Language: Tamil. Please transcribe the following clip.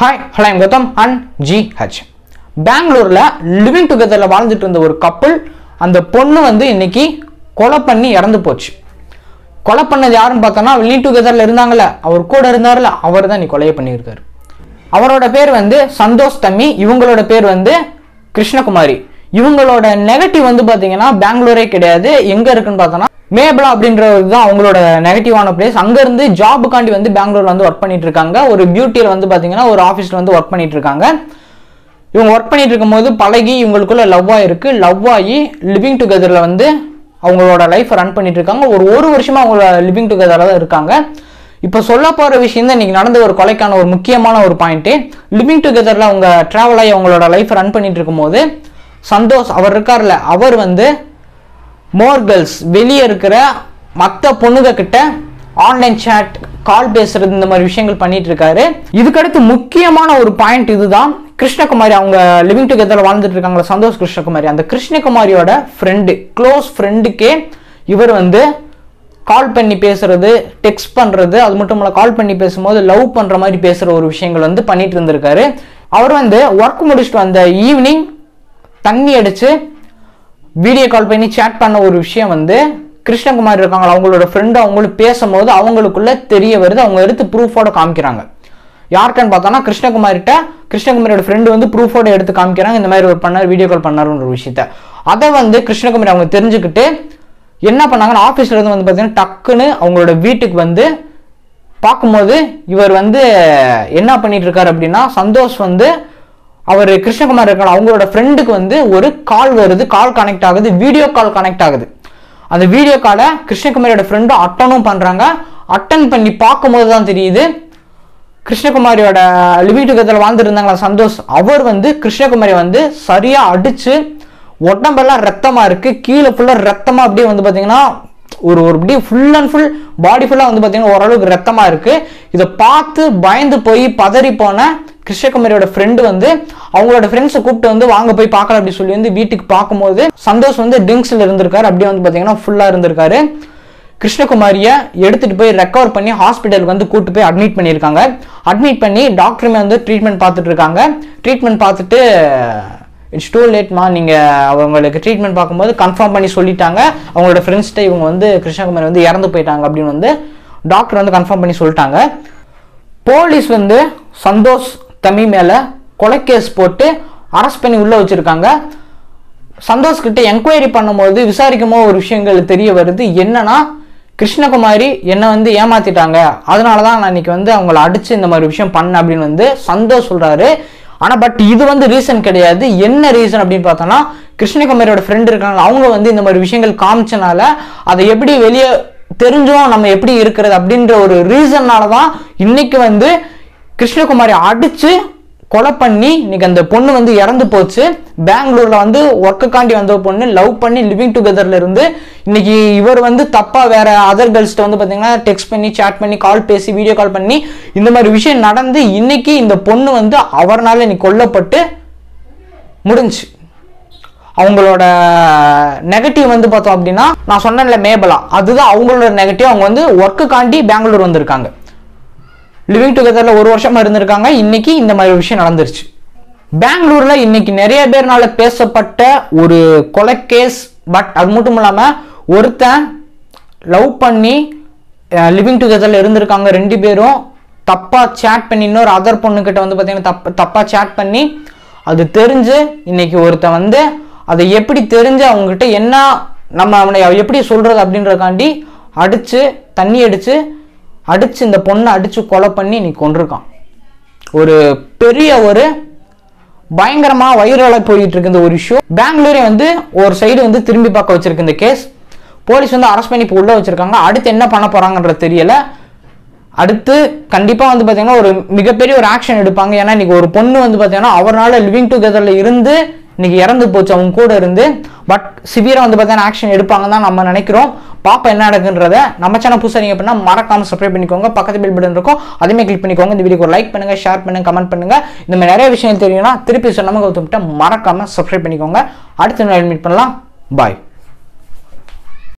Hi hello I'm Gautham and G H பெங்களூரில் லிவிங் டுகெதரில் வாழ்ந்துட்டு இருந்த ஒரு கப்புள் அந்த பொண்ணு வந்து இன்னைக்கு கொலை பண்ணி இறந்து போச்சு. கொலை பண்ணது யாருன்னு பார்த்தோன்னா லிவிங் டுகெதரில் இருந்தாங்கல்ல அவர் கூட இருந்தார்ல அவர் தான் நீ கொலையை பண்ணியிருக்காரு. அவரோட பேர் வந்து சந்தோஷ் தம்மி இவங்களோட பேர் வந்து கிருஷ்ணகுமாரி. இவங்களோட நெகட்டிவ் வந்து பார்த்தீங்கன்னா பெங்களூரே கிடையாது. எங்கே இருக்குன்னு பார்த்தோன்னா மேபலா அப்படின்றது தான் அவங்களோட நெகட்டிவான பிளேஸ் அங்கேருந்து ஜாபுக்காண்டி வந்து பெங்களூர் வந்து ஒர்க் பண்ணிட்டு இருக்காங்க. ஒரு பியூட்டியில் வந்து பார்த்தீங்கன்னா ஒரு ஆஃபீஸில் வந்து ஒர்க் பண்ணிட்டு இருக்காங்க. இவங்க ஒர்க் பண்ணிட்டு இருக்கும்போது பழகி இவங்களுக்குள்ள லவ் ஆகிருக்கு லவ் ஆகி லிவிங் டுகெதரில் வந்து அவங்களோட லைஃப் ரன் பண்ணிட்டு இருக்காங்க. ஒரு ஒரு வருஷமா அவங்களோட லிவிங் டுகெதராக தான் இருக்காங்க. இப்போ சொல்ல போகிற விஷயம் தான் இன்னைக்கு நடந்த ஒரு கொலைக்கான ஒரு முக்கியமான ஒரு பாயிண்ட்டு லிவிங் டுகெதரில் அவங்க ட்ராவல் ஆகி அவங்களோட லைஃப் ரன் பண்ணிட்டு இருக்கும்போது சந்தோஷ் அவர் இருக்கார்ல அவர் வந்து மோர் கேர்ள்ஸ் வெளியே இருக்கிற மற்ற பொண்ணுங்க கிட்ட ஆன்லைன் சேட் கால் பேசுறது இந்த மாதிரி விஷயங்கள் பண்ணிட்டு இருக்காரு. இதுக்கடுத்து முக்கியமான ஒரு பாயிண்ட் இதுதான். கிருஷ்ணகுமாரி அவங்க லிவிங் டுகெதர் வாழ்ந்துட்டு இருக்காங்களா சந்தோஷ் கிருஷ்ணகுமாரி. அந்த கிருஷ்ணகுமாரியோட ஃப்ரெண்டு க்ளோஸ் ஃப்ரெண்டுக்கே இவர் வந்து கால் பண்ணி பேசுறது டெக்ஸ்ட் பண்றது அது மட்டும் இல்லை கால் பண்ணி பேசும்போது லவ் பண்ற மாதிரி பேசுற ஒரு விஷயங்கள் வந்து பண்ணிட்டு இருந்திருக்காரு. அவர் வந்து ஒர்க் முடிச்சுட்டு வந்த ஈவினிங் தண்ணி அடிச்சு வீடியோ கால் பண்ணி சேட் பண்ண ஒரு விஷயம் வந்து கிருஷ்ணகுமார் இருக்காங்க அவங்களோட ஃப்ரெண்டு அவங்களும் பேசும்போது அவங்களுக்குள்ள தெரிய வருது. அவங்க எடுத்து ப்ரூஃபோட காமிக்கிறாங்க. யாருக்குன்னு பார்த்தோன்னா கிருஷ்ணகுமார்கிட்ட கிருஷ்ணகுமாரோட ஃப்ரெண்டு வந்து ப்ரூஃபோட எடுத்து காமிக்கிறாங்க. இந்த மாதிரி ஒரு பண்ணார் வீடியோ கால் பண்ணாருன்ற ஒரு விஷயத்த. அதை வந்து கிருஷ்ணகுமாரி அவங்க தெரிஞ்சுக்கிட்டு என்ன பண்ணாங்கன்னா ஆஃபீஸ்ல இருந்து வந்து பார்த்தீங்கன்னா டக்குன்னு அவங்களோட வீட்டுக்கு வந்து பார்க்கும்போது இவர் வந்து என்ன பண்ணிட்டு இருக்காரு அப்படின்னா சந்தோஷ் வந்து அவர் கிருஷ்ணகுமார் இருக்காங்க அவங்களோட ஃப்ரெண்டுக்கு வந்து ஒரு கால் வருது கால் கனெக்ட் ஆகுது வீடியோ கால் கனெக்ட் ஆகுது. அந்த வீடியோ காலை கிருஷ்ணகுமாரியோட ஃப்ரெண்டும் அட்டனும் பண்ணுறாங்க அட்டன் பண்ணி பார்க்கும்போது தான் தெரியுது கிருஷ்ணகுமாரியோட லிவிங் டுகெதர் வாழ்ந்துருந்தாங்களா சந்தோஷ்? அவர் வந்து கிருஷ்ணகுமாரி வந்து சரியாக அடித்து உடம்பெல்லாம் ரத்தமாக இருக்குது கீழே ஃபுல்லாக ரத்தமாக அப்படியே வந்து பார்த்தீங்கன்னா ஒரு ஒரு அப்படியே ஃபுல் அண்ட் ஃபுல் பாடி ஃபுல்லாக வந்து பார்த்தீங்கன்னா ஓரளவுக்கு ரத்தமாக இருக்குது இதை பார்த்து பயந்து போய் பதறி போன கிருஷ்ணகுமாரியோட ஃப்ரெண்டு வந்து அவங்களோட ஃப்ரெண்ட்ஸை கூப்பிட்டு வந்து வாங்க போய் பார்க்கலாம் அப்படி சொல்லி வந்து வீட்டுக்கு பார்க்கும்போது சந்தோஷ் வந்து ட்ரிங்க்ஸில் இருந்திருக்காரு. அப்படியே வந்து பார்த்தீங்கன்னா ஃபுல்லாக இருந்திருக்காரு. கிருஷ்ணகுமாரியை எடுத்துகிட்டு போய் ரெக்கவர் பண்ணி ஹாஸ்பிட்டலுக்கு வந்து கூட்டு போய் அட்மிட் பண்ணியிருக்காங்க. அட்மிட் பண்ணி டாக்டருமே வந்து ட்ரீட்மெண்ட் பார்த்துட்டு இருக்காங்க. ட்ரீட்மெண்ட் பார்த்துட்டு இட்ஸ் டூ லேட்மா நீங்கள் அவங்களுக்கு ட்ரீட்மெண்ட் பார்க்கும்போது கன்ஃபார்ம் பண்ணி சொல்லிட்டாங்க. அவங்களோட ஃப்ரெண்ட்ஸ்கிட்ட இவங்க வந்து கிருஷ்ணகுமாரி வந்து இறந்து போயிட்டாங்க. அப்படின்னு வந்து டாக்டர் வந்து கன்ஃபார்ம் பண்ணி சொல்லிட்டாங்க. போலீஸ் வந்து சந்தோஷ் தமி மேலே கொலை கேஸ் போட்டு அரெஸ்ட் பண்ணி உள்ளே வச்சுருக்காங்க. சந்தோஷ் கிட்ட என்கொயரி பண்ணும்போது விசாரிக்கும் போது ஒரு விஷயங்கள் தெரிய வருது. என்னன்னா கிருஷ்ணகுமாரி என்னை வந்து ஏமாத்திட்டாங்க. அதனால தான் நான் இன்னைக்கு வந்து அவங்கள அடிச்சு இந்த மாதிரி விஷயம் பண்ண அப்படின்னு வந்து சந்தோஷ் சொல்றாரு. ஆனால் பட் இது வந்து ரீசன் கிடையாது. என்ன ரீசன் அப்படின்னு பார்த்தோம்னா கிருஷ்ணகுமாரியோட ஃப்ரெண்டு இருக்காங்க அவங்க வந்து இந்த மாதிரி விஷயங்கள் காமிச்சனால அதை எப்படி வெளியே தெரிஞ்சோம் நம்ம எப்படி இருக்கிறது அப்படின்ற ஒரு ரீசன்னால தான் இன்னைக்கு வந்து கிருஷ்ணகுமாரி அடிச்சு கொலை பண்ணி இன்னைக்கு அந்த பொண்ணு வந்து இறந்து போச்சு. பெங்களூர்ல வந்து ஒர்க்குக்காண்டி வந்த பொண்ணு லவ் பண்ணி லிவிங் டுகெதர்ல இருந்து இன்னைக்கு இவர் வந்து தப்பா வேற அதர் கேர்ள்ஸ்ட்ட வந்து பாத்தீங்கன்னா டெக்ஸ்ட் பண்ணி சேட் பண்ணி கால் பேசி வீடியோ கால் பண்ணி இந்த மாதிரி விஷயம் நடந்து இன்னைக்கு இந்த பொண்ணு வந்து அவர்னால இன்னைக்கு கொல்லப்பட்டு முடிஞ்சு. அவங்களோட நெகட்டிவ் வந்து பார்த்தோம் அப்படின்னா நான் சொன்னேன்ல மேபலா அதுதான் அவங்களோட நெகட்டிவ் அவங்க வந்து ஒர்க்குக்காண்டி பெங்களூர் வந்திருக்காங்க. லிவிங் டுகெதரில் ஒரு வருஷமாக இருந்திருக்காங்க. இன்னைக்கு இந்த மாதிரி விஷயம் நடந்துருச்சு. பெங்களூரில் இன்னைக்கு நிறைய பேர்னால பேசப்பட்ட ஒரு கொலை கேஸ் பட் அது மட்டும் இல்லாமல் ஒருத்தன் லவ் பண்ணி லிவிங் டுகெதரில் இருந்திருக்காங்க ரெண்டு பேரும். தப்பாக சேட் பண்ணி இன்னொரு அதர் பொண்ணுக்கிட்ட வந்து பார்த்தீங்கன்னா தப்பு தப்பாக சேட் பண்ணி அது தெரிஞ்சு இன்னைக்கு ஒருத்தன் வந்து அதை எப்படி தெரிஞ்சு அவங்ககிட்ட என்ன நம்ம அவனை எப்படி சொல்கிறது அப்படின்றதுக்காண்டி அடித்து தண்ணி அடித்து அடித்து இந்த பொண்ணை அடித்து கொலை பண்ணி நீ கொண்டிருக்கான் ஒரு பெரிய ஒரு பயங்கரமாக வைரலாக போயிட்டு இருக்கு இந்த ஒரு இஷ்யூ பெங்களூரே வந்து ஒரு சைடு வந்து திரும்பி பார்க்க வச்சிருக்கு இந்த கேஸ் போலீஸ் வந்து அரெஸ்ட் பண்ணி இப்போ உள்ளே வச்சிருக்காங்க. அடுத்து என்ன பண்ண போகிறாங்கன்றது தெரியலை. அடுத்து கண்டிப்பாக வந்து பார்த்தீங்கன்னா ஒரு மிகப்பெரிய ஒரு ஆக்ஷன் எடுப்பாங்க. ஏன்னா இன்றைக்கி ஒரு பொண்ணு வந்து பார்த்தீங்கன்னா அவரால் லிவிங் டுகெதரில் இருந்து இன்னைக்கு இறந்து போச்சு. அவங்க கூட இருந்து. பட் சிவியராக வந்து பார்த்தீங்கன்னா ஆக்ஷன் எடுப்பாங்க தான் நம்ம நினைக்கிறோம். பாப்பா என்ன நடக்குன்றத நம்ம சேனல் புதுசாக நீங்கள் அப்படின்னா மறக்காம சப்ஸ்கிரைப் பண்ணிக்கோங்க. பக்கத்து பில் பட்டன் இருக்கும். அதுமே கிளிக் பண்ணிக்கோங்க. இந்த வீடியோக்கு லைக் பண்ணுங்க ஷேர் பண்ணுங்க கமெண்ட் பண்ணுங்க. இந்த மாதிரி நிறைய விஷயங்கள் தெரியும்னா திருப்பி சொன்னவங்க மறக்காம சப்ஸ்கிரைப் பண்ணிக்கோங்க. அடுத்த நாள் மீட் பண்ணலாம். பாய்